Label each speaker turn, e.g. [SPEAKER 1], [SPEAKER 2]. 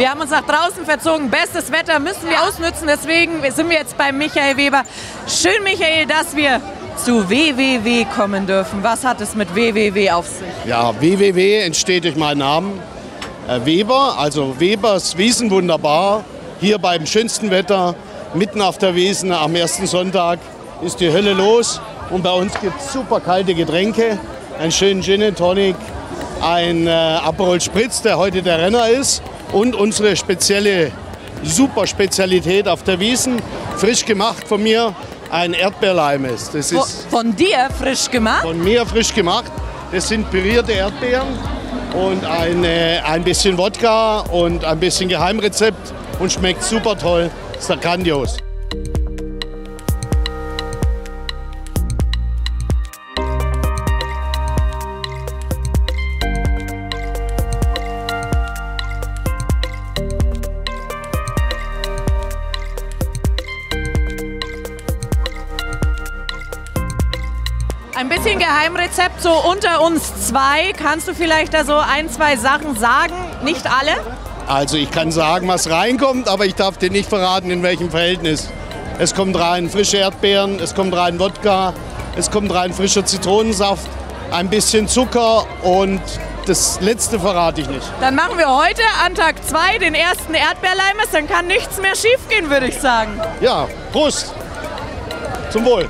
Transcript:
[SPEAKER 1] Wir haben uns nach draußen verzogen. Bestes Wetter müssen wir ausnutzen. Deswegen sind wir jetzt bei Michael Weber. Schön, Michael, dass wir zu WWW kommen dürfen. Was hat es mit WWW auf sich?
[SPEAKER 2] Ja, WWW entsteht durch meinen Namen. Äh, Weber, also Webers Wiesen wunderbar. Hier beim schönsten Wetter, mitten auf der Wiesen am ersten Sonntag ist die Hölle los. Und bei uns gibt es super kalte Getränke, einen schönen Gin Tonic, ein äh, Aperol Spritz, der heute der Renner ist. Und unsere spezielle, super Spezialität auf der Wiesen, frisch gemacht von mir, ein Erdbeerleimes. Das ist
[SPEAKER 1] von dir frisch gemacht?
[SPEAKER 2] Von mir frisch gemacht. Das sind pürierte Erdbeeren und eine, ein bisschen Wodka und ein bisschen Geheimrezept und schmeckt super toll. Ist grandios.
[SPEAKER 1] Ein bisschen Geheimrezept, so unter uns zwei. Kannst du vielleicht da so ein, zwei Sachen sagen? Nicht alle?
[SPEAKER 2] Also ich kann sagen, was reinkommt, aber ich darf dir nicht verraten, in welchem Verhältnis. Es kommt rein frische Erdbeeren, es kommt rein Wodka, es kommt rein frischer Zitronensaft, ein bisschen Zucker und das letzte verrate ich nicht.
[SPEAKER 1] Dann machen wir heute an Tag 2 den ersten Erdbeerleimes, dann kann nichts mehr schiefgehen, würde ich sagen.
[SPEAKER 2] Ja, Prost. Zum Wohl.